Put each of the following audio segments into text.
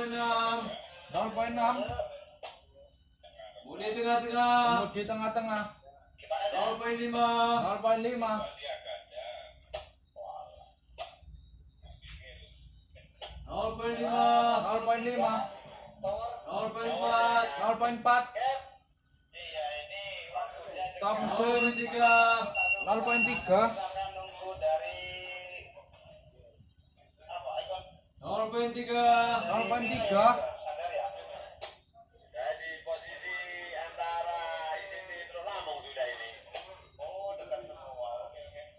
0.6 Budi tengah-tengah. Kemudi tengah-tengah. 0.5 0.5 0.5 0.5 0.4 0.4 Stop mesin 0.3 0.3 0.3 0.3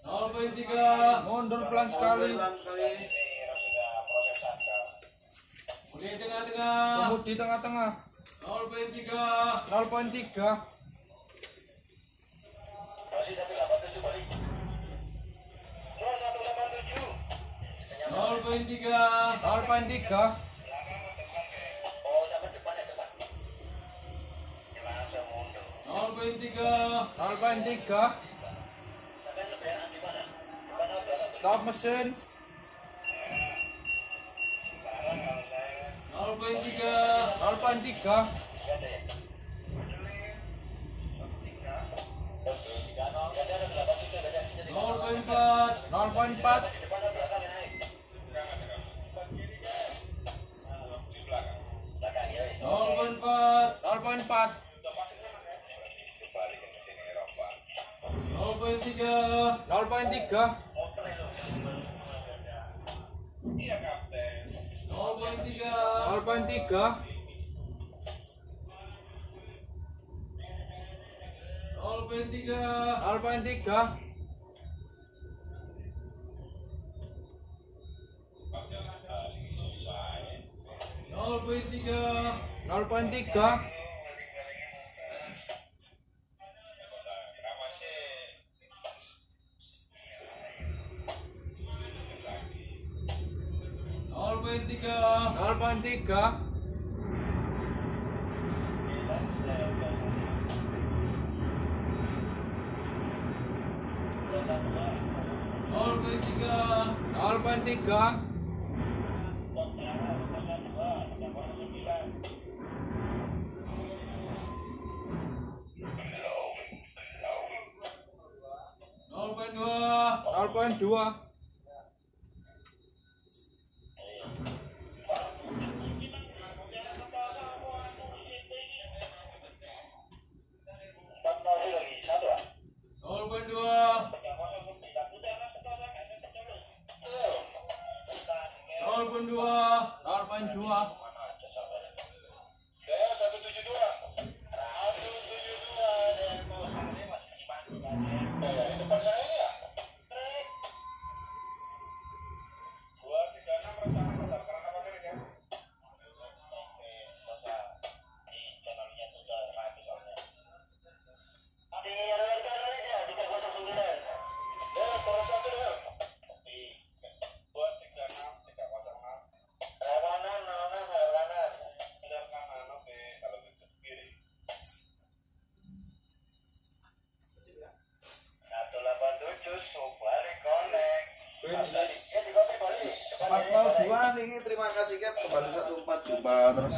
0.3 mundur pelan sekali. Budi tengah-tengah. Kemudi tengah-tengah. 0.3 0.3 0.3 0.3 0.3 0.3 Stop mesin. 0.3 0.3 0.4 0.4 0.4 0.3 0.3 0.3 0.3 0.3 0.3 0.3 0.3 0.3 0.3 0.3 0.3 0.2 0.2 0.2 0.2 0.2 402 nih terima kasih Cap kembali 14 jumpa terus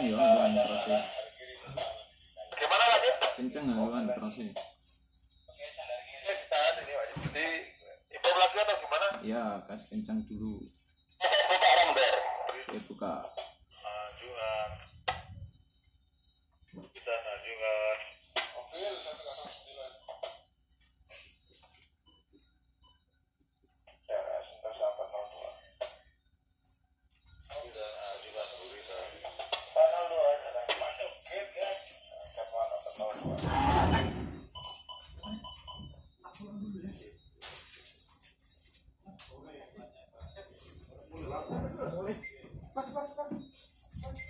kenceng ya haluan proses gimana lagi kenceng haluan proses di impor lagi atau gimana? ya gas kenceng dulu. Buka orang ber. ya buka Okay.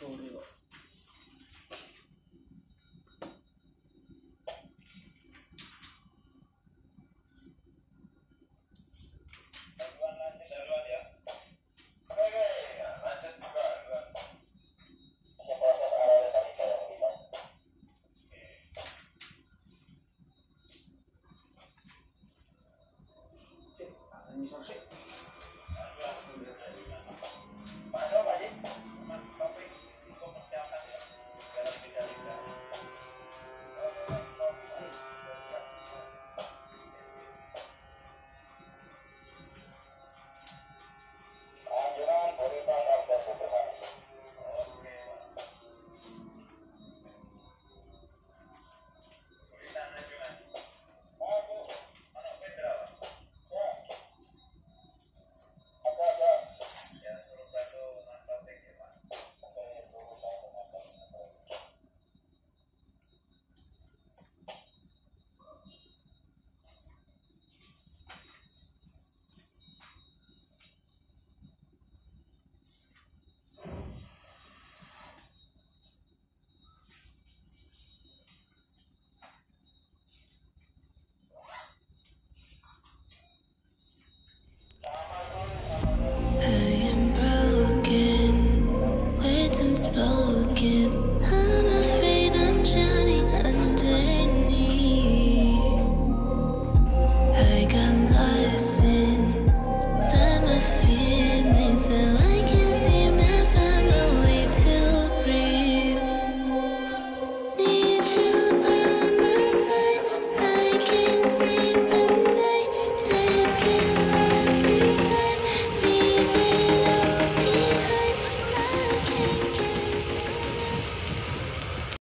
都不个